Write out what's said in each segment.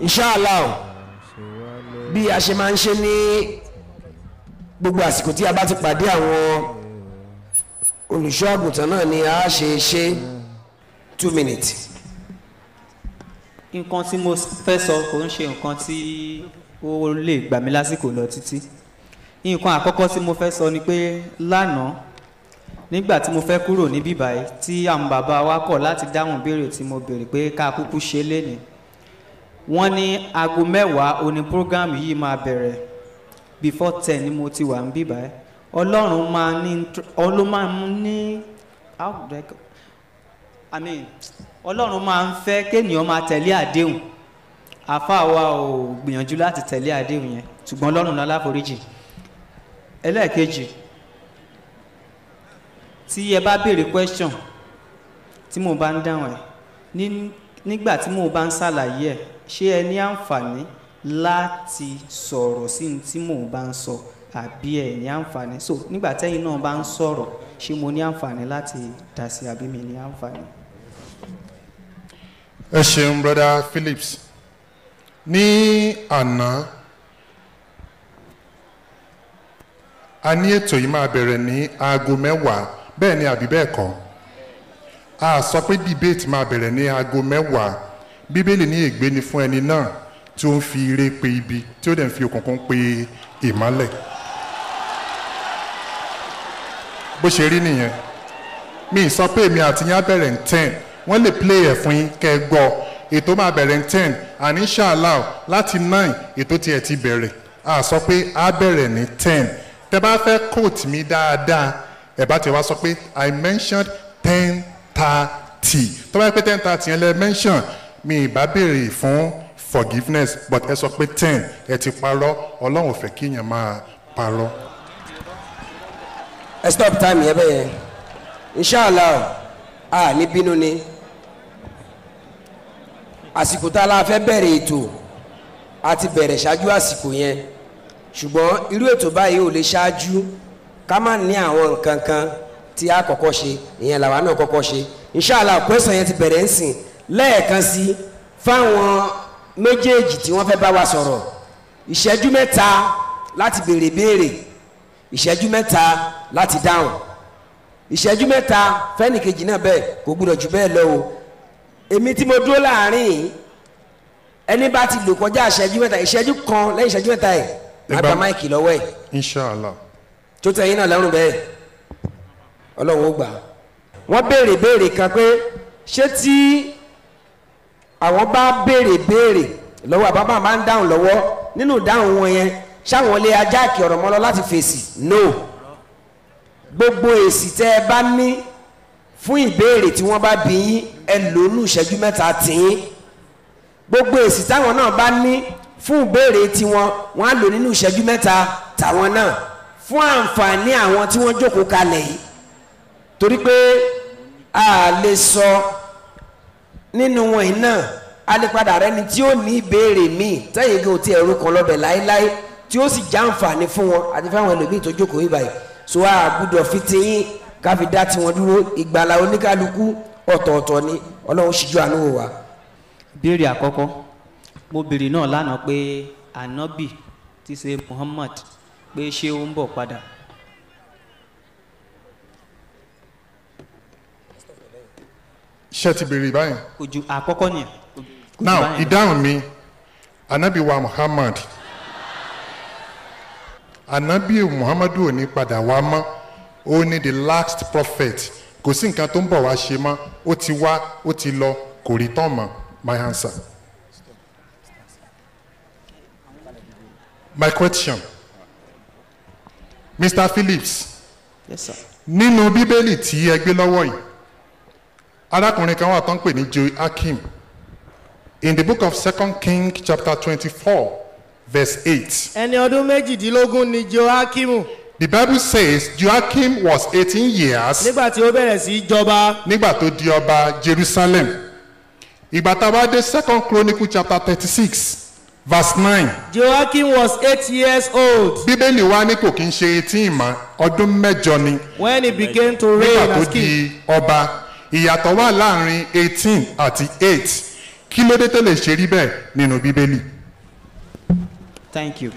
inshallah bí a ṣe máa ń ṣe ní gbogbo àsìkò tí a bá ti pàdé àwọn olùṣọ́ àgùntàn náà ni a ṣe ṣe two minutes. nǹkan tí mo fẹ́ sọ kò ń ṣe nǹkan tí ó lè gbà mí lásìkò lọ títí. Nǹkan àkọ́kọ́ tí mo fẹ́ sọ ni pé lánàá nígbà tí mo fẹ́ kúrò ní bíbáyìí tí àwọn bàbá wa kọ̀ láti dáhùn béèrè tí mo béèrè pé ká kúkú ṣe lénìí wọ́n ní aago mẹ́wàá oní program yìí máa bẹ̀rẹ̀. Before ten ni mo ti wà ní bíbáyìí ọlọ́run máa ní ọlọ́run máa ní how do I go? I mean ọlọ́run máa ń fẹ́ kéèyàn máa tẹ̀lé àdéhùn. Wa ò gbìyànjú láti tẹ̀lé àdéhùn yẹn ṣùgbọ́n ọlọ́run náà láforíjì ẹlẹ́ẹ̀kejì tí ẹ bá béèrè question tí mo bá ń dáhùn ẹ̀ ní nígbà tí mo bá ń ṣàlàyé ẹ̀ ṣé ẹ ní àǹfààní láti sọ̀rọ̀ sí ní tí mo bá ń sọ? Àbí ẹ ní àǹfààní? So nígbà tẹ́yìn náà bá ń sọ̀rọ̀ ṣé mo ní àǹfààní láti dá sí àbí mi ní àǹfààní. ẹ ṣeun brother phillips. Ní àná a ní ètò yìí máa bẹ̀rẹ̀ ní aago mẹ́wàá. Bẹ́ẹ̀ ni àbí bẹ́ẹ̀ kọ́ a sọ pé debate máa bẹ̀rẹ̀ ní aago mẹ́wàá. Bíbélì ní ègbé ni fún ẹni náà tí ó ń fi ire pe ibi tí ó dẹ̀ ń fi òkùnkùn pe ìmọ́lẹ̀. Bó ṣe rí nìyẹn. Mi sọ pé èmi àti yín á bẹ̀rẹ̀ ten. Wọ́n lè play ẹ̀ fún yín kẹ́ ètò máa bẹ̀rẹ̀ ten. Àní ṣáàlà láti nine ètò tiẹ̀ ti bẹ̀rẹ̀. A sọ pé á bẹ̀rẹ̀ ní ten. Tẹ bá fẹ́ quote mi dáadáa ẹ bá ti wá sọ pé i mentioned ten thirty. Tó bá yẹ pé ten thirty yẹn lẹ mention mi ìbá béèrè fún forgiveness but ẹ sọ pé ten ẹ ti parọ́ ọlọ́run ò fẹ́ kí èèyàn máa parọ́. ẹ stop time yẹn bẹ́ẹ̀ yẹn. Inshallah a ní bínú ni. Àsìkò tá a la fẹ́ bẹ̀rẹ̀ ètò a ti bẹ̀rẹ̀ ṣáájú àsìkò yẹn. Ṣùgbọ́n irú ètò báyìí ò lè ṣáájú. Ká má ní àwọn nǹkan kan tí a kọ́kọ́ ṣe ìyẹn làwa náà kọ́kọ́ ṣe. Inshallah kwẹ́sàn yẹn ti bẹ̀rẹ̀ ń sìn lẹ́ẹ̀kan sí fáwọn méjèèjì tí wọ́n fẹ́ bá wa sọ̀rọ̀ ìṣẹ́jú mẹ́ta láti béèrè béèrè ìṣẹ́jú mẹ́ta láti dáhùn. Ìṣẹ́jú mẹ́ta fẹ́nìkejì náà bẹ́ẹ̀ kò gbúdọ̀ jù bẹ́ẹ̀ lọ o. Èmi tí mo dúró láàárín ẹni bá ti lò kọjá ìṣẹ́jú mẹ́ta ìṣẹ́jú kan lẹ́yìn ìṣẹ́jú mẹ́ta ẹ̀ gba máìkì lọ́wọ́ ẹ̀. Inshallah. Tó tẹ̀yìn náà lọ́rùn bẹ́ẹ̀ ọlọ́run ó gbà wọ́n béèrè béèrè kan pé ṣé tí àwọn bá béèrè béèrè lọ́wọ́ àbábà máa ń dáhùn lọ́wọ́ nínú ìdáhùn wọn yẹn ṣáwọn lè ajáàkì ọ̀rọ̀ mọ́ lọ láti fèsì? No. Gbogbo èsì tẹ́ ẹ bá ní fún ìbéèrè tí wọ́n bá bí yín ẹ lò ó nù ìṣẹ́jú mẹ́ta tìyín gbogbo èsì táwọn náà bá ní fún ìbéèrè tiwọn wọ́n á lò nínú ìṣẹ́jú mẹ́ta tàwọn náà. Fún àǹfààní àwọn tí wọ́n jókòó kalẹ̀ yìí torí pé a lè sọ nínú wọn yìí náà padà rẹni tí ó ní ìbéèrè míì tẹ́yìn kí o ti ẹ̀rù kan lọ́bẹ̀ láéláé tí ó sì já àǹfààní fún wọn àti fáwọn ẹlòmíì tó jókòó yìí báyìí so a gbúdọ̀ fi tiyín ká fi dá tiwọn dúró ìgbàlà oníkálukú ọ̀tọ̀ọ̀tọ̀ ni ọlọ́run ṣíjú àánú wò wá. béèrè àkọ́kọ́ mo béèrè náà lánàá pé ànábì ti ṣe muhammad pé ṣé ó ń bọ̀ padà. Ṣé ti béèrè báyìí. ju àkọ́kọ́ jù now ìdáhùn mi anabi wa muhammad. Anabi muhammadu ò ní padà wá mọ́. Ó ní the last prophet. Kò sí nǹkan tó ń bọ̀ wá ṣe mọ́. Ó ti wá ó ti lọ kò rí tán mọ́. My answer. my question. Mr phillips yes sir. nínú bíbélì tí ẹ gbé lọ́wọ́ yìí arákùnrin kan wà tó ń pè ní joakim in the book of second king chapter twenty-four verse eight. Ẹni ọdún méjìdínlógún ni joakimu. The bible says joakim was eighteen years nígbà tí ó bẹ̀rẹ̀ sí í jọba. nígbà tó di ọba jerusalem. Ìgbà tá a bá dé second chronicle chapter thirty-six verse nine. Joakim was eight years old. Bíbélì wa ní kò kí ń ṣe eighteen mọ́ ọdún mẹ́jọ ni. When he began to nígbà reign tó as king. di ọba ìyàtọ̀ wà láàárín eighteen àti eight kí ló dé tó lè ṣe rí bẹ́ẹ̀ nínú bíbélì. thank you.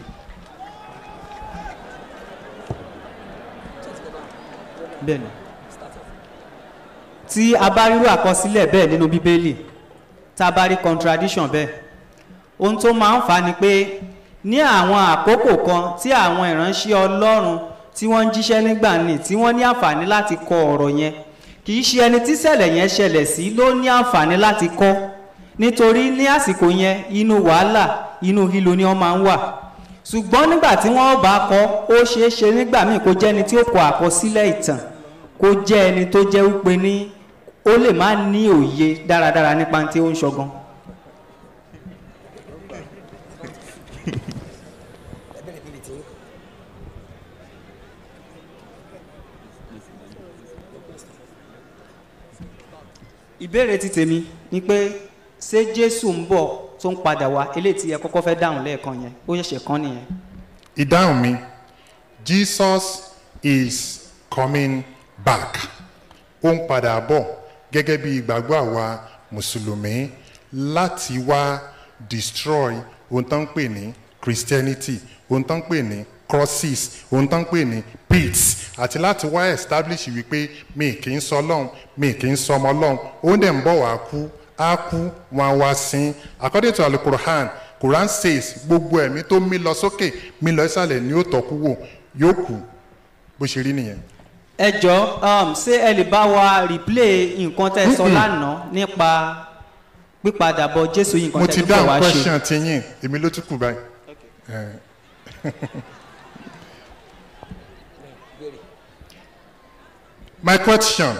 bẹ́ẹ̀ni tí a bá rírú àkọsílẹ̀ bẹ́ẹ̀ nínú bíbélì tá a bá rí contradiction bẹ́ẹ̀ ohun tó máa ń fà ni pé ní àwọn àkókò kan tí àwọn ìránṣẹ́ ọlọ́run tí wọ́n ń jíṣẹ́ nígbà ní tí wọ́n ní àǹfààní láti kọ ọ̀rọ̀ yẹn kì í ṣe ẹni tí ṣẹlẹ̀ yẹn ṣẹlẹ̀ sí ló ní àǹfààní láti kọ́ nítorí ní àsìkò yẹn inú wàhálà inú hílo ni wọ́n máa ń wà ṣùgbọ́n nígbà tí wọ́n bá kọ́ ó ṣeé ṣe nígbà míì kó jẹ́ ẹni tí ó kọ àkọsílẹ̀ ìtàn kó jẹ́ ẹni tó jẹ́ wípé ní ó lè má ní òye dáradára nípa tí ó ń ṣọgan. Ìbéèrè ti tèmi ni pé ṣé jésù ń bọ̀ tó ń padà wá? Eléyìí tí ẹ kọ́kọ́ fẹ́ dáhùn lẹ́ẹ̀kan yẹn ó ṣẹ̀ṣẹ̀ kan nìyẹn. ìdáhùn mi jesus is coming back. Ó ń padà bọ̀ gẹ́gẹ́ bí ìgbàgbọ́ àwa mùsùlùmí láti wá destroy ohun tó ń pè ní christianity ohun tó ń pè ní crosses ohun tó ń pè ní pits àti láti wá establish wípé mi kì í sọ ọlọ́run mi kì í sọ ọmọ ọlọ́run ó dẹ̀ ń bọ̀ wá kú á kú wọn á wá sin according to alukur'an quran says gbogbo ẹ̀mí tó mí lọ sókè mí lọ ìsàlẹ̀ ni ó tọ́kú wò yóò kú bó ṣe rí nìyẹn. ẹ jọ um, ṣé ẹ lè bá wa replay nǹkan tẹ sọ lánàá nípa pípadàbọ̀ jésù mo nǹkan ti tẹ tó fẹ́ dáhùn wá ṣe. question ti yín èmi ló tún kù báyìí. My question.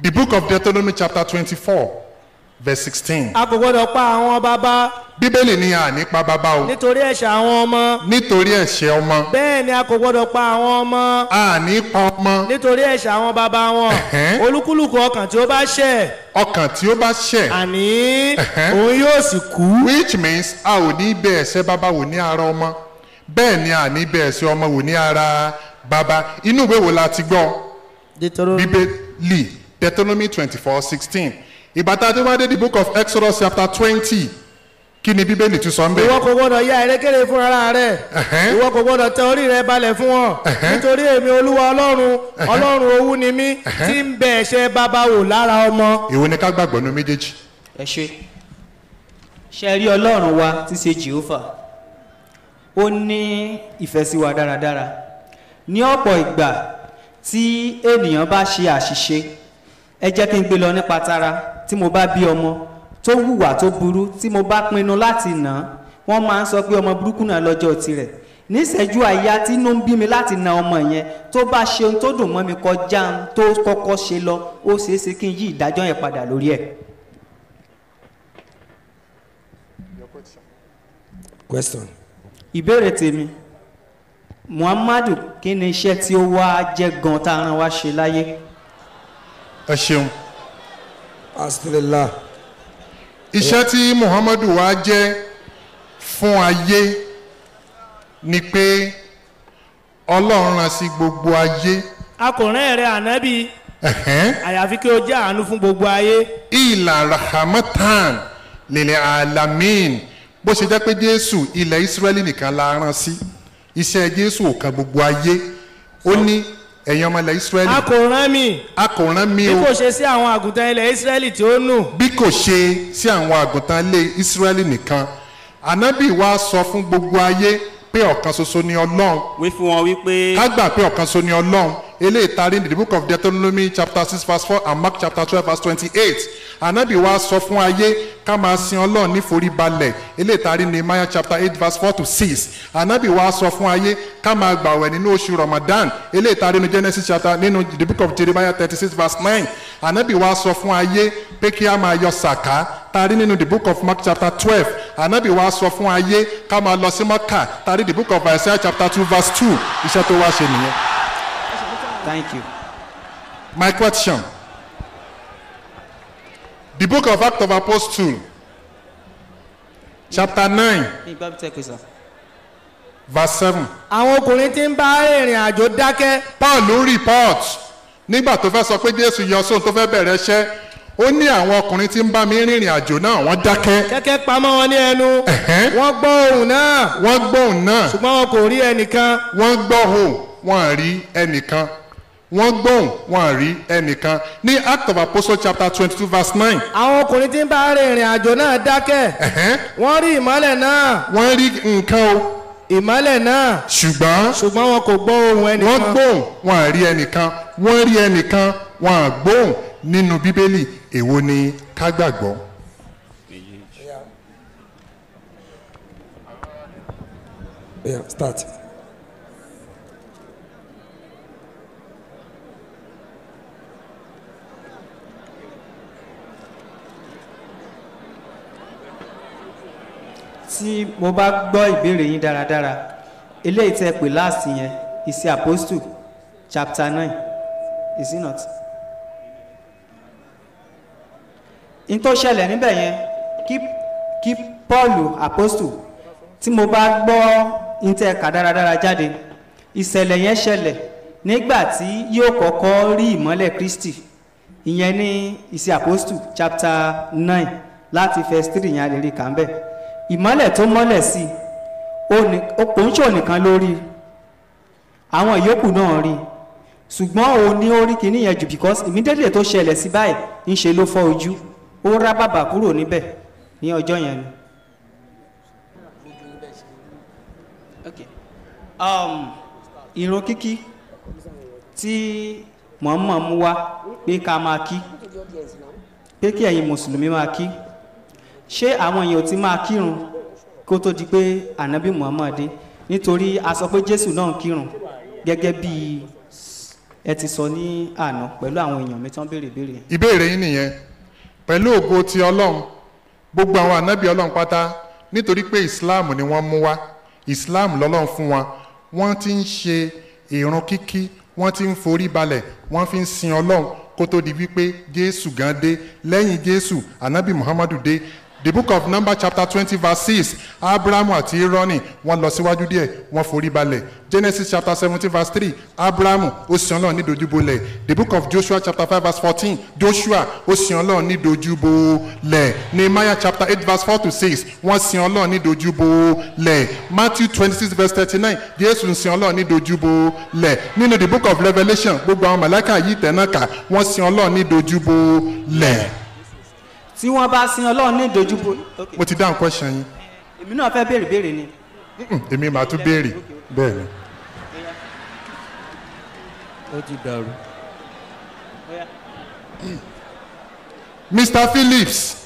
The book of Deuteronomy chapter twenty-four verse sixteen. A kò gbọ́dọ̀ pa àwọn bàbá. Bíbélì ní a nípa bàbá o. Nítorí ẹ̀ṣẹ̀ àwọn ọmọ. Nítorí ẹ̀ṣẹ̀ ọmọ. Bẹ́ẹ̀ ni a kò gbọ́dọ̀ pa àwọn ọmọ. A nípa ọmọ. Nítorí ẹ̀ṣẹ̀ àwọn bàbá wọn. Olúkúlùkù ọkàn tí ó bá ṣẹ̀. Ọkàn tí ó bá ṣẹ̀. Àní òun yóò sì kú. Which means a ò ní bẹ ẹ̀ṣẹ̀ bàbá wò ní ara ọmọ. Bẹ́ẹ̀ ni a ní bẹ ẹ̀ṣẹ̀ ọmọ wò ní ara bàbá. Inú ìwé wo la ti gbọ́ bíbélì deuteronomy twenty-four sixteen. Ìbátan tí wọ́n dé the book of exodus chapter twenty kí ni bíbélì tún sọ ń ìwọ bẹ̀. kò gbọ́dọ̀ ya ẹ̀rẹ́kẹ̀rẹ́ fún ara rẹ̀. Ìwọ kò gbọ́dọ̀ tẹ orí rẹ balẹ̀ fún wọn. Nítorí èmi olúwa ọlọ́run ọlọ́run owú ni mí tí ń bẹ ẹ̀ṣẹ̀ bàbá wò lára ọmọ. Èwo ni ká gbàgbọ́ ní méjèèjì. ẹ ṣe ṣe rí ọlọ́run wa tí ṣe jehova? Ó ní ìfẹ́ sí wa dáradára. Ní ọ̀pọ̀ ìgbà tí ènìyàn bá ṣe àṣìṣe ẹ jẹ́ kí n gbé lọ nípa tara tí mo bá bí ọmọ tó hùwà tó burú tí mo bá pinnu láti nà án wọ́n máa ń sọ pé ọmọ burúkú náà lọ́jọ́ tirẹ̀ níṣẹ́jú àyà tí inú ń bí mi láti na ọmọ yẹn tó bá ṣe ohun tó dùn mọ́ mi kọjá ohun tó kọ́kọ́ ṣe lọ ó ṣeé ṣe kí n yí ìdájọ́ yẹn padà lórí ẹ̀. question. ìbéèrè tèmi muhammadu kí ni iṣẹ́ tí ó wá jẹ́ gan tá a rán wá ṣe láyé? Ẹ ṣeun. asitulila iṣẹ́ tí muhammadu wá jẹ́ fún ayé ni pé ọlọ́run rán sí gbogbo ayé. A kò rán ẹ̀rẹ́ ànábì. Àyàfi kí o jẹ́ àánú fún gbogbo ayé. Ìlà rahmatan lèlè alamin. Bó ṣe jẹ́ pé jésù ilẹ̀ israẹli nìkan la rán sí iṣẹ́ jésù ò kan gbogbo ayé. Ó ní ẹ̀yin ọmọ ilẹ̀ israẹli a kò rán mi. A kò rán mi bí o. kò ṣe sí àwọn àgùntàn ilẹ̀ israẹli tí ó nù. Bí kò ṣe sí àwọn àgùntàn ilé israẹli nìkan. Ànábì wa sọ fún gbogbo ayé pé ọ̀kan ṣoṣo ni ọlọ́run. Wí fún wọn wípé ká gbà pé ọ̀kan ṣoṣo ni ọlọ́run eléyìí tarí ní the book of deuteronomy chapter six verse four and mark chapter twelve verse twenty-eight. Ànábì wa sọ fún ayé ká máa sin ọlọ́run níforí balẹ̀ eléyìí tarí maya chapter eight verse four to six. Ànábì wa sọ fún ayé ká máa gbàwẹ̀ nínú oṣù ramadan. Eléyìí tarí ní genesis chapter nínú the book of jeremiah thirty-six verse nine. Ànábì wa sọ fún ayé pé kí a máa yọ sàká tarí nínú the book of mark chapter twelve. Ànábì wa sọ fún ayé ká máa lọ sí mọ́kà tarí the book of isaiah chapter two verse two. Iṣẹ́ tó wá ṣe nìyẹn. Thank you. My question. The book of Acts of Apostles, chapter 9, ìgbà bí tẹ́kọ̀ sọ. verse 7. àwọn ọkùnrin tí ń bá ìrìn àjò dákẹ́. Paul ló report. Nígbà tó fẹ́ sọ pé Jésù yọ sóhun tó fẹ́ bẹ̀rẹ̀ iṣẹ́ ó ní àwọn ọkùnrin tí ń bá mi rìnrìn àjò náà wọ́n dákẹ́. Kẹ́kẹ́ pamọ́ wọn ní ẹnu. Wọ́n gbọ́ ohùn náà. Wọ́n gbóhùn náà. Ṣùgbọ́n wọn kò rí ẹnìkan. Wọ́n gbóhùn wọn à rí ẹnìkan wọ́n gbóhùn wọn à rí ẹnìkan ní act of apostles chapter twenty two verse nine. Àwọn ọkùnrin tí ń bá rìn ìrìn àjò náà dákẹ́. Wọ́n rí ìmọ́lẹ̀ náà. Wọ́n rí nǹkan o. Ìmọ́lẹ̀ náà. Ṣùgbọ́n ṣùgbọ́n wọn kò gbọ́ ohùn wọ́n ẹnìkan gbóhùn wọn à rí ẹnìkan wọ́n rí ẹnìkan wọn à gbóhùn nínú bíbélì. Èwo ni ká gbàgbọ́. Yeah, start. Tí mo bá gbọ́ ìbéèrè yín dáradára eléyìí tẹ́ pè láàsì yẹn ìsì apostle chapter nine is it not? n tó ṣẹlẹ̀ níbẹ̀ yẹn kí kí paul apostle tí mo bá gbọ́ n tẹ́ kà dáradára jáde ìṣẹ̀lẹ̀ yẹn ṣẹlẹ̀ nígbà tí yóò kọ́kọ́ rí ìmọ́lẹ̀ kristi ìyẹn ní ìsì apostle chapter nine láti verse three yẹn a lè rí kà ń bẹ̀ ìmọ́lẹ̀ tó mọ́lẹ̀ sí kò ń ṣò nìkan lórí àwọn ìyókù náà rí ṣùgbọ́n òun ní orí kìíní yẹn jù because immediately tó ṣẹlẹ̀ sí báyìí ń ṣe ló fọ́ ojú. Ó rá bàbà kúrò níbẹ̀ ní ọjọ́ yẹn ni. Um, ìrun kíkí tí mọ̀ọ́mọ̀ mú wá pé ká máa kí. Pé kí ẹ̀yin mùsùlùmí máa kí ṣé àwọn èèyàn ti máa kírun kó tó di pé ànábì muhammad dé? Nítorí a sọ pé jésù náà kírun gẹ́gẹ́ bí ẹ ti sọ ní àná pẹ̀lú àwọn èèyàn mi tán béèrè béèrè. Ìbéèrè yín nìyẹn. Pẹ̀lú ògo ti ọlọ́run gbogbo àwọn ànábì ọlọ́run pátá nítorí pé islam ni wọ́n mú wá islam lọ́lọ́run fún wa wọ́n ti ń ṣe ìrun kíkí wọ́n ti ń forí balẹ̀ wọ́n fi ń sin ọlọ́run kó tó di wípé jésù gan dé. Lẹ́yìn jésù ànábì muhammadu dé the book of number chapter twenty verse six abrahamu àti ironi wọ́n lọ síwájú díẹ̀ wọ́n forí balẹ̀. Genesis chapter seventeen verse three abrahamu ó sin ọlọ́run ní dojúbolẹ̀. The book of joshua chapter five verse fourteen joshua ó sin ọlọ́run ní dojúbolẹ̀. Nehemiah chapter eight verse four to six wọ́n sin ọlọ́run ní dojúbolẹ̀. Matthew twenty six verse thirty nine jésù ń sin ọlọ́run ní dojúbolẹ̀. Nínú the book of revelation gbogbo àwọn mọ̀lẹ́kà yìí tẹ̀ náà kà wọ́n sin ọlọ́run ní dojúbolẹ̀ tí wọ́n bá sin ọlọ́run ní ìdojúbo. mo ti dáhùn question yín èmi náà fẹ́ béèrè béèrè ni. Èmi màá tún béèrè bẹ́ẹ̀ ni. ó ti dàrú. mr phillips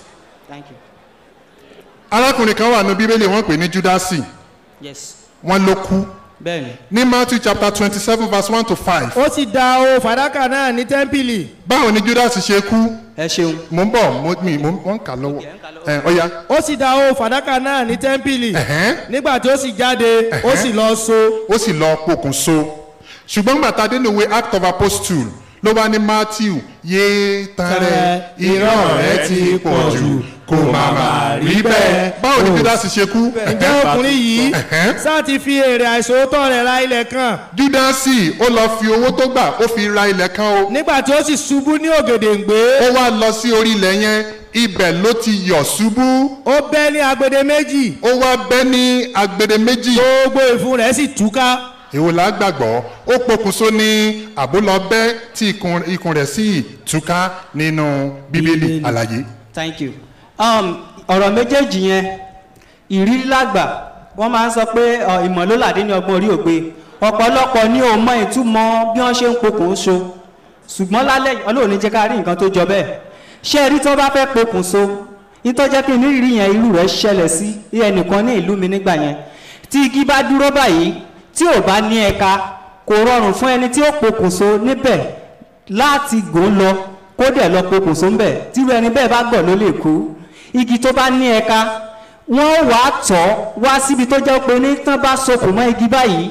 thank you. arákùnrin kan wà ní bíbélì wọ́n pè ní judasi yes wọ́n ló kú bẹ́ẹ̀ni. ní matthew chapter twenty seven verse one to five. Ó sì da o fàdákà náà ní tẹ́ḿpìlì. Báwo ni judasi ṣe kú? Ẹ ṣeun. mo ń bọ̀ mo mi mo wọ́n ń kà lọ́wọ́. Ẹ̀ ọ̀ya ó sì da o fàdákà náà ní tẹ́ḿpìlì. Nígbà tí ó sì jáde ó sì lọ so. Ó sì lọ pokùnso. Ṣùgbọ́n gbàtà dénú ìwé act of apostle ló bá ní matthew yéé tán rẹ irọ́ rẹ ti pọ̀ jù kò má má rí bẹ́ẹ̀. Báwo ni judasi ṣe kú? Ǹjẹ́ ọkùnrin yìí sáà ti fi èrè àìsòótọ́ rẹ̀ ra ilẹ̀ kan? Judasi ó lọ fi owó tó gbà ó fi ra ilẹ̀ kan o. Nígbà tí ó sì ṣubú ní ògèdèǹgbé. Ó wá lọ sí orí ilẹ̀ yẹn ibẹ̀ ló ti yọ̀ ṣubú. Ó bẹ́ ní agbede méjì. Ó wá bẹ́ ní agbede méjì. Gbogbo ìfun rẹ̀ sì túká èwo la gbàgbọ́. Ó pokùnso ní àbólọ́bẹ́ tí ikùn rẹ̀ sì túká nínú bíbélì àlàyé. thank you. Um, ọ̀rọ̀ méjèèjì yẹn ìrírí lágbà wọ́n máa ń sọ pé ọ, ìmọ̀ ló làdé ní ọgbọ́n orí ògbé. Ọ̀pọ̀lọpọ̀ ní o mọ ìtumọ̀ bí wọ́n ṣe ń pokùnso. Ṣùgbọ́n lálẹ́ ọlọ́run ní jẹ́ ká rí nǹkan tó jọ bẹ́ẹ̀. Ṣé ẹ rí tí wọ́n bá fẹ́ pokùnso? Nítorí jẹ́ kí nírìírí yẹn irú rẹ̀ ṣẹlẹ̀ sí ẹnìkan ní ìlú mi nígbà yẹn. Tí igi bá dúró báyìí tí ò bá ní ẹ̀ka kò rọrùn fún ẹni tí ó pokùnso níbẹ̀ láti gòó lọ kó dẹ̀ lọ pokùnso ń bẹ̀. Tírú ẹni bẹ́ẹ̀ bá gbọ̀ ló lè kú. Igi tó bá ní ẹ̀ka wọ́n wà á tọ́ wá síbi tó jẹ́ pé ní tán bá sokùn mọ́ igi báyìí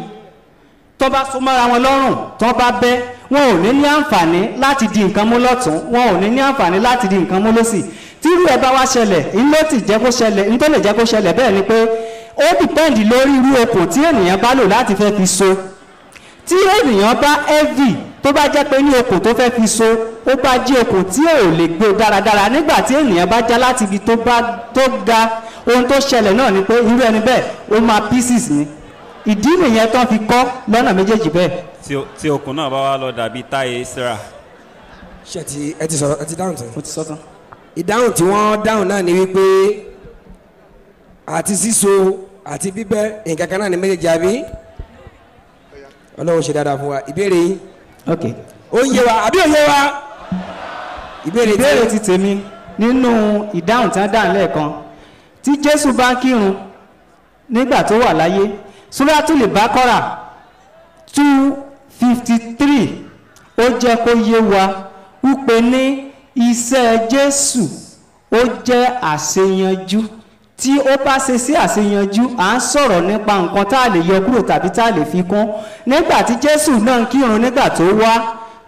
tó bá so mọ́ra wọn lọ́rùn tó bá bẹ́ wọn ò ní ní àǹfààní láti di nǹkan mú lọ́tún wọn ò ní ní àǹfààní láti di nǹkan mú lọ́sì tírú ẹ̀ bá wá ṣẹlẹ̀ ń tó lè jẹ́ kó ṣẹlẹ̀ bẹ́ẹ̀ ni pé ó dìpẹ́ǹdì lórí irú okùn tí ènìyàn bá lò láti fẹ́ fi so tí ènìyàn bá heavy tó bá jẹ́ pé ní okùn tó fẹ́ fi so ó bá jẹ́ okùn tí ò lè gbé dáradára nígbà tí ènìyàn bá já láti ibi tó bá tó ga ohun tó ṣẹlẹ̀ náà ni pé irú ẹni bẹ́ẹ̀ ó máa pieces ni ìdí nìyẹn tó fi kọ́ lọ́nà méjèèjì bẹ́ẹ̀. tí okùn náà bá wá lọ dàbí táyé sarah ti ẹ ti sọ̀rọ̀ ẹ ti dáhùn tán. mo ti sọ tán. ìdáhùn tí wọ́n dáhùn náà ni wípé àti síso àti bíbẹ́ nǹkan kan náà ni méjèèjì àbí? Ọlọ́run ṣe dáadáa fún wa. Ìbéèrè yín. Ok. Ó ń yé wa àbí ò yé wa? Ìbéèrè ìbéèrè ti tèmi nínú ìdáhùn tí wọ́n dáhùn lẹ́ẹ̀kan. Tí jésù bá ń kírun nígbà tó wà láyé suratul bakora two fifty three ó jẹ́ kó yé wa wípé ní iṣẹ́ jésù ó jẹ́ àṣeyanjú tí ó bá ṣe sí àṣeyanjú à ń sọ̀rọ̀ nípa nǹkan tá a lè yọ kúrò tàbí tá a lè fi kún nígbà tí jésù náà ń kírun nígbà tó wá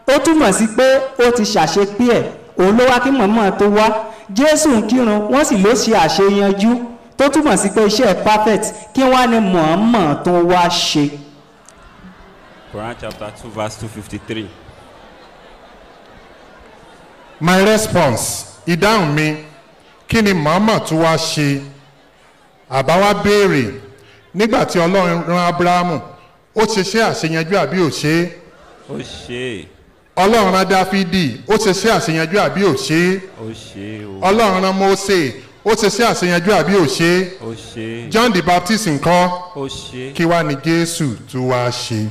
ó túmọ̀ sí pé ó ti ṣàṣepé ẹ̀ òun ló wá kí mọ̀mọ́ tó wá jésù ń kírun wọ́n sì ló ṣe àṣeyanjú tó túmọ̀ sí pé iṣẹ́ perfect kí wọ́n á ní mọ̀ọ́mọ̀ tó wá ṣe. quran chapter two verse two fifty three. my response ìdáhùn mi kí ni màmá tó wá ṣe àbá wá béèrè nígbà tí ọlọ́run ran abrahamu ó ṣe ṣe àṣeyanjú àbí ò ṣe? É ó ṣe. É ọlọ́run ran dáfídì ó ṣe ṣe àṣeyanjú àbí ò ṣe? É ó ṣe é o. Ọlọ́run ran mose ó ṣe ṣe àṣeyanjú àbí ò ṣe? É ó ṣe. É john the baptist nǹkan ó ṣe. É kí wá ní jésù tó wá ṣe?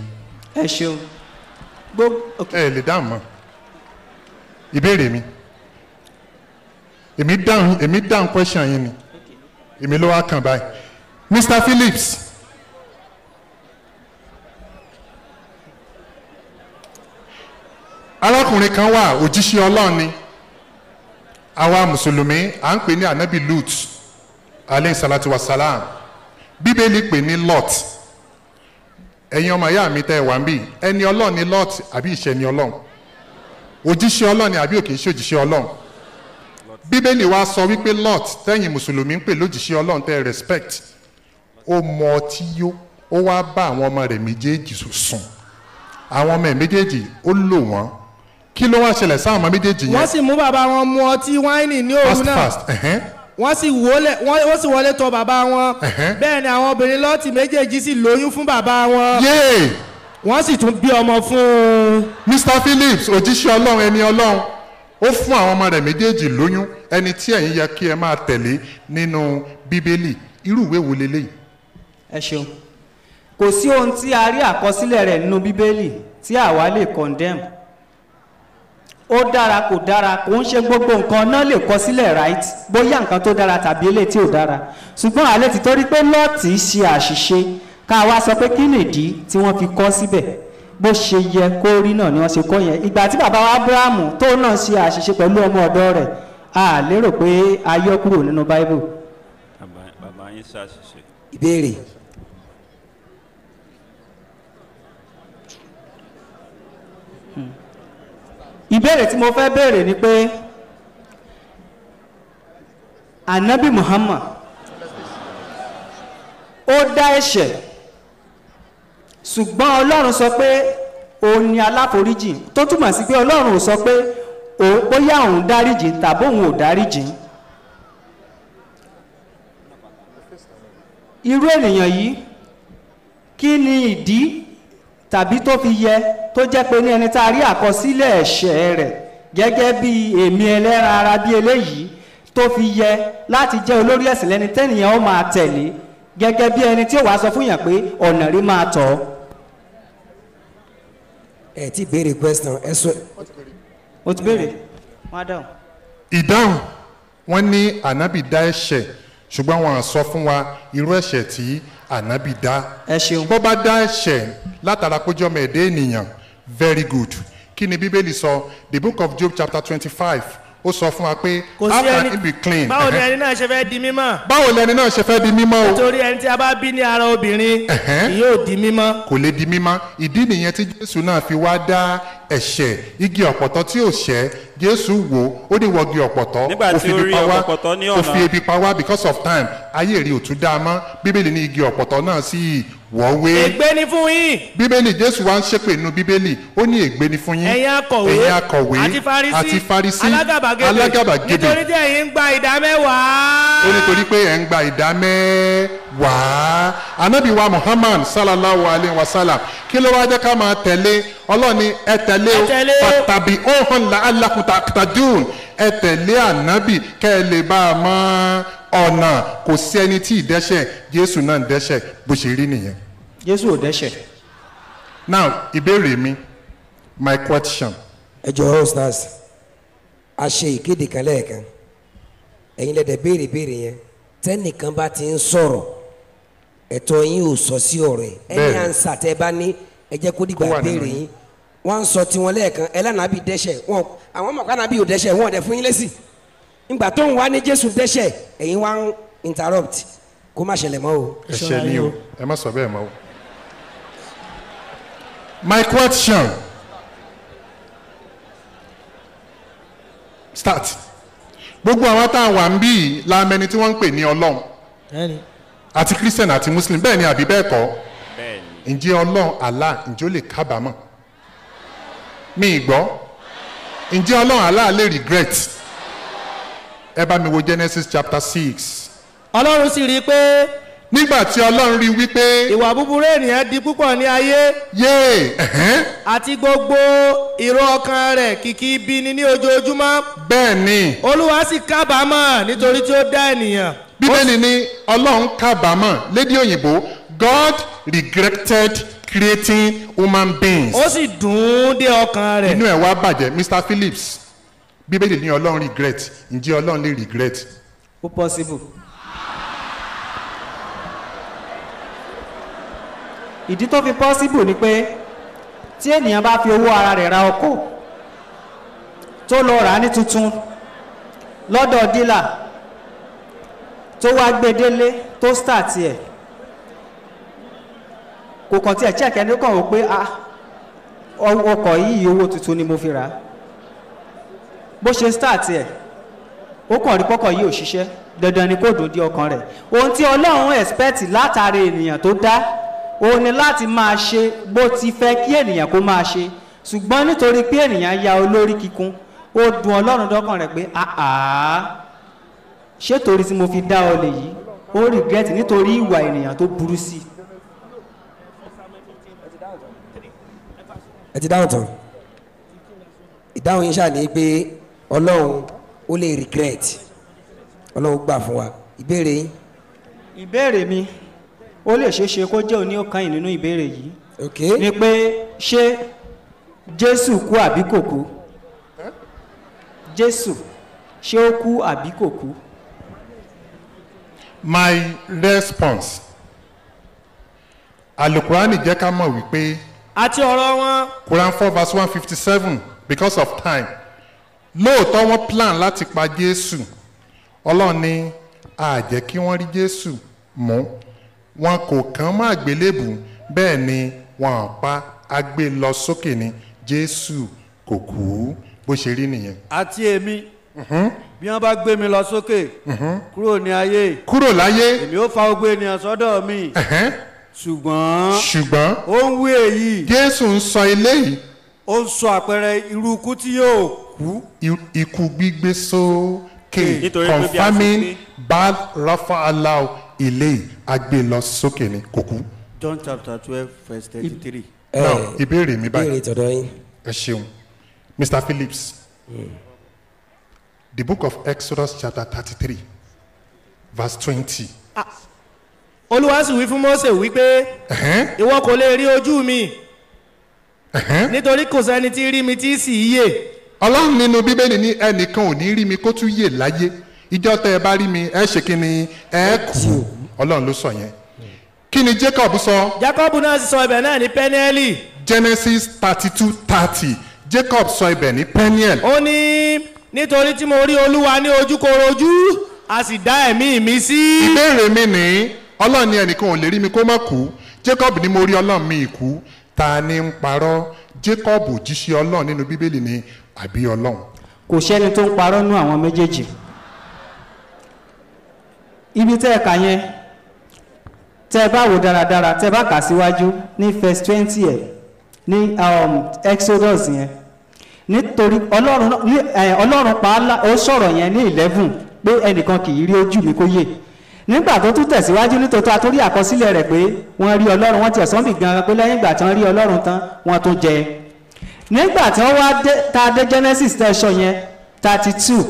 Ẹ ṣeun. Ẹ lè dáhùn mọ́. Ìbéèrè mi. Èmi dáhùn èmi dáhùn question yín ni èmi ló wá kàn báyìí. Mr phillips. Arákùnrin kan wà òjíṣẹ́ ọlọ́run ni. Àwa mùsùlùmí à ń pè ní anabi lut aleyhi salatu wa salam. Bíbélì pè ní lot. Ẹ̀yin ọmọ ìyá mi tẹ́ ẹ wà ń bì ẹni ọlọ́run ni lot àbí ìṣẹ́ni ọlọ́run? Òjíṣẹ́ ọlọ́run ni àbí òkè ṣe òjíṣẹ́ ọlọ́run bíbélì wa sọ wípé lot tẹ́yìn mùsùlùmí ń pè lójíṣẹ́ ọlọ́run tẹ́ respect. Ó mọ ọtí yó ó wá bá àwọn ọmọ rẹ̀ méjèèjì sùn. Àwọn ọmọ ẹ̀ méjèèjì ó lò wọ́n. Kí ló wá ṣẹlẹ̀ sáwọn ọmọ méjèèjì wọ́n yẹn sì mú bàbá wọn mu ọtí wáìnì ní òru fast náà. fast ẹ̀hẹ́n. wọ́n sì wọlé wọ́n sì wọlé tọ̀ bàbá wọn. Bẹ́ẹ̀ ni àwọn obìnrin lọ́ọ̀tì méjèèjì sì lóyún fún bàbá wọn. Wọ́n sì tún bí ọmọ fún un. mr. Phillips òjíṣẹ́ ọlọ́run ẹni ọlọ́run ó fún àwọn ọmọ rẹ̀ méjèèjì lóyún ẹni tí ẹ̀yin yẹ kí ẹ máa tẹ̀lé nínú bíbélì. Irú ìwé wo leléyìí? Ẹ ṣeun. Kò sí ohun tí a rí àkọsílẹ̀ rẹ̀ nínú bíbélì tí àwa lè condemn. Ó dára kò dára kò ń ṣe gbogbo nǹkan náà lè kọ sílẹ̀ right? Bóyá nǹkan tó dára tàbí eléyìí tí ò dára. Ṣùgbọ́n àlẹ́ ti torí pé lọ́ọ̀tì ṣe àṣìṣe ká wá sọ pé kí nìdí tí wọ́n fi kọ́ síbẹ̀ bó ṣe yẹ kó rí náà ni wọ́n ṣe kọ́ yẹn. Ìgbà tí bàbá wa abrahamu tó náà ṣe àṣìṣe pẹ̀lú ọmọ ọ̀dọ́ rẹ̀ a lérò pé a yọ kúrò nínú bible bàbá bàbá yín ṣàṣìṣe. ìbéèrè. Ìbéèrè tí mo fẹ́ béèrè ni pé anabi muhammad ó dá ẹ̀ṣẹ̀ ṣùgbọ́n ọlọ́run sọ pé òun ni aláforíjì tó túmọ̀ sí pé ọlọ́run ò sọ pé òun bóyá òun dáríjì tàbí òun ò dáríjì irú ènìyàn yìí kí ni ìdí tàbí tó fi yẹ tó jẹ́ pé ní ẹni tá a rí àkọsílẹ̀ ẹ̀ṣẹ̀ rẹ̀ gẹ́gẹ́ bí èmi ẹlẹ́ran ara bí eléyìí tó fi yẹ láti jẹ́ olórí ẹ̀sìn lẹ́ni tẹ́nìyàn ó máa tẹ̀lé gẹ́gẹ́ bí ẹni tí ó wàá sọ fún yàn pé ọ̀nà rí máa tọ̀ ọ́. Ẹ ti béèrè question ẹ sọ. O ti béèrè? Wọn á dáhùn. ìdáhùn. Wọn ní ànábì dá ẹ̀ṣẹ̀ ṣùgbọ́n wọn sọ fún wa irú ẹ̀ṣẹ̀ tí ànábì dá. Ẹ ṣeun. bó bá dá ẹ̀ṣẹ̀ látara kójọ́ ẹ̀dá ènìyàn very good. Kí ni bíbélì sọ? The book of job chapter twenty-five ó sọ fún wa pé how sí can ẹni he be clean? Báwo ni ẹni náà ṣe fẹ́ di mímọ́? Báwo lẹni náà ṣe fẹ́ di mímọ́ o? Nítorí ẹni tí a bá bí ní ara obìnrin kì yóò di mímọ́. kò lè di mímọ́. Ìdí nìyẹn tí jésù náà fi wá dá ẹ̀ṣẹ̀ igi ọ̀pọ̀tọ́ tí ò ṣẹ́. Jésù wò ó ní wọ́gi ọ̀pọ̀tọ́ ó fi ebi pa wá, ọ̀pọ̀tọ́ ní ó ọ̀nà. fi ebi pa wá because of time. Ayé rí òtún dá a mọ́. Bíbélì ní igi ọ̀pọ̀tọ́ náà sì wọ́wé ègbé ni fún yín. Bíbélì jésù wa ń ṣépè nínú bíbélì. Ó ní ègbé ni fún yín. Ẹ̀yin akọ̀wé ẹ̀yin akọ̀wé àti farisi àti farisi alágàbàgebè. alágàbàgebè. Nítorí tí ẹ̀yin ń gba ìdá mẹ́wàá. ó nítorí pé ẹ̀ ń gba ìdá mẹ́wàá. Anabi wa muhammad sallallahu alayhi wa sallam kí ló wá jẹ́ ká máa tẹ̀lé? Ọlọ́ni ẹ tẹ̀lé o. Pàtàbí ohun la alakuta tajun ẹ tẹ̀lé anabi kẹ́ ẹ lè bá a mọ ọ̀nà kò sí ẹni tí ì dẹ́ṣẹ̀ jésù náà ń dẹ́ṣẹ̀ bó ṣe rí nìyẹn. jésù ò dẹ́ṣẹ̀. Now ìbéèrè mi my question. Ẹ jọ̀ọ́ stars a ṣe ìkéde kan lẹ́ẹ̀kan. Ẹ̀yin lẹ́dẹ̀ béèrè béèrè yẹn. Tẹ́nìkan bá ti ń sọ̀rọ̀ ẹ̀tọ́ yín ò sọ sí ọ̀rọ̀ ẹ̀. Ẹni Bẹ́ẹ̀ni. à ń sà tẹ́ ẹ bá ní ẹ jẹ́ kó dìgbà béèrè yín. wọ́n ń sọ tiwọn lẹ́ẹ̀kan. Ẹlẹ́nàbí dẹ́ṣẹ̀. Wọn àwọn mọ̀kánàbí ò dẹ́ṣẹ̀ wọn ò dẹ̀ fún yín lẹ́sì ìgbà tó ń wá ní jésù dẹ́ṣẹ̀ ẹ̀yin wá ń interrupt. Kó má ṣẹlẹ̀ mọ́ o. ẹ̀ṣẹ̀ ni o. Ẹ má sọ bẹ́ẹ̀ mọ́ o. my question. Start. Gbogbo àwọn tá a wà ń bí yìí la mẹni tí wọ́n ń pè ní ọlọ́run. Àti christian àti muslim. Bẹ́ẹ̀ ni àbí bẹ́ẹ̀ kọ́? Ǹjẹ́ ọlọ́run allah ǹjẹ́ ó lè kábàámọ̀? Mi ì gbọ́. Ǹjẹ́ ọlọ́run allah lè regret ẹ bá mi wo genesis chapter six. Ọlọ́run sì rí i pé nígbà tí ọlọ́run rí wípé ìwà búburú ènìyàn di púpọ̀ ní ayé. Yéè àti gbogbo ìró ọkàn rẹ̀ kìkì ibi ni ní ojoojúmọ́. Bẹ́ẹ̀ ni. Olúwa sì kábàámọ̀ nítorí tí ó dá ènìyàn. Bíbélì ni ọlọ́run kábàámọ̀ lédè òyìnbó god regretted creating human beings. Ó sì dùn ún dé ọkàn rẹ̀. Inú ẹ̀ wá bàjẹ́ mr. Phillips bíbélì ní ọlọ́run regret. Ǹjẹ́ ọlọ́run lè regret? Ó possible. ìdí tó fi possible ni pé tí ènìyàn bá fi owó ara rẹ̀ ra ọkọ̀ tó lọ rà á ní tuntun lọ́dọ̀ dílà tó wá gbé délé tó start ẹ̀ kò kàn tí ẹ̀ check ẹni kàn wò pé ah ọkọ̀ yìí owó tuntun ni mo fi rà á bó ṣe start ẹ̀ ó kàn rí pọ́kọ̀ yìí ò ṣiṣẹ́. Dandan ni kò dùn dí ọkàn rẹ̀. Ohun tí ọlọ́run expect látàrí ènìyàn tó dá òun ni láti máa ṣe bó ti fẹ́ kí ènìyàn kó máa ṣe. Ṣùgbọ́n nítorí pé ènìyàn ya olórí kíkún ó dùn ọlọ́run dọ́kàn rẹ̀ pé àá ṣé torí tí mo fi dá ọ lè yìí? Ó regret nítorí ìwà ènìyàn tó burú sí i. Ẹ ti dáhùn tán. Ìdáhùn yín ṣáà ní pé ọlọ́run ó lè regret. Ọlọ́run gbà fún wa. Ìbéèrè yín. Ìbéèrè mi ó lè ṣeé ṣe kó jẹ́ òní ọ̀kan yìí nínú ìbéèrè yìí. Ok. Ni pé ṣé jésù kú àbí kò kú? Jésù ṣé ó kú àbí kò kú? My response. Alukurani jẹ́ ká mọ̀ wípé àti ọ̀rọ̀ wọn. Quran four verse one fifty seven because of time lóòótọ́ wọ́n plan láti pa jésù. Ọlọ́run ní a jẹ́ kí wọ́n rí jésù mú. Wọn kò kàn má gbélébù bẹ́ẹ̀ ni wọn pa agbé lọ sókè ní jésù kò kú. Bó ṣe rí nìyẹn. àti èmi bí wọn bá gbé mi lọ sókè kúrò ní ayé kúrò láyé. èmi ó fa gbogbo ènìyàn sọ́dọ̀ mi. Ṣùgbọ́n ṣùgbọ́n ó ń wí èyí. Jésù ń sọ eléyìí ó ń sọ àpẹẹrẹ irú ikú tí yóò kú i- ikú gbígbé sókè ti confirming bad rafa alau ilé agbé lọ sókè ní kò kú. john chapter twelve verse thirty-three. now ìbéèrè mi ìbéèrè báyìí tọ̀dọ̀ yín. Ẹ ṣeun. Mr phillips the book of exodus chapter thirty-three verse twenty. olúwa sì wí fún mose wípé ìwọ kò lè rí ojú mi nítorí kò sẹ́ni tí rí mi tí sì yè ọlọ́run nínú bíbélì ní ẹnìkan ò ní rí mi kó tún yè láyé. Ìjọ tẹ ẹ bá rí mi ẹ ṣe kí ni? Ẹ kú. Ọlọ́run ló sọ yẹn. Kí ni jacob sọ? Jacob náà sọ ibẹ̀ náà ní pẹ́niẹ́lì genesis thirty two thirty. Jacob sọ ibẹ̀ ní peniel. Ó ní nítorí tí mo rí olúwa ní ojúkorojú a sì dá ẹ̀mí mi sí. ìbéèrè mi ní ọlọ́run ní ẹnìkan ò lè rí mi kó má kú. Jacob ní mo rí ọlọ́run mi ìkú ta ni ń parọ́? Jacob òjíṣẹ́ ọlọ́run nínú bíbélì ni àbí ọlọ́run. Kò sẹ́ni tó ń parọ́ nú àwọn méjèèjì. Ibi tẹ́ ẹ kà yẹn tẹ́ ẹ bá wò dáradára tẹ́ ẹ bá kà síwájú ní verse twenty ẹ̀ ní um, exodus yẹn. Nítorí ọlọ́run ọlọ́run lá ó sọ̀rọ̀ yẹn ní eleven pé ẹnìkan kì í rí ojú mi kó yè nígbà tó tún tẹ̀síwájú nítòótọ́ àtúrí àkọsílẹ̀ rẹ̀ pé wọ́n rí ọlọ́run wọ́n ti ọ̀sán bì gan pé lẹ́yìn ìgbà tí wọ́n rí ọlọ́run tán wọ́n tún jẹ nígbà tí wọ́n wá ta dé genesis tẹ̀sọ̀ yẹn thirty two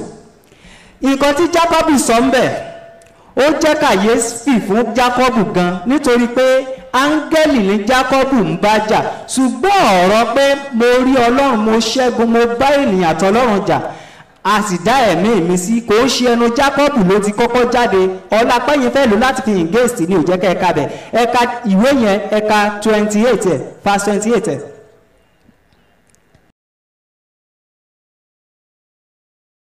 nǹkan tí jacob sọ ń bẹ̀ ó jẹ́ kàyéfì fún jacob gan nítorí pé áńgẹ́lì ní jacob ń bá jà. Ṣùgbọ́n ọ̀rọ̀ pé mo rí ọlọ́run mo ṣẹ́gun mo bá ènìyàn àtọlọ́run jà a sì dá ẹ̀mí mi sí kò ó ṣe ẹnu jacob ló ti kọ́kọ́ jáde. Ọlápẹ́yìn fẹ́ lò láti fi engage ní òjẹ́kẹ́ ẹ̀ka bẹ̀ ẹ̀ka ìwé yẹn ẹ̀ka twenty eight ẹ̀ verse twenty eight ẹ̀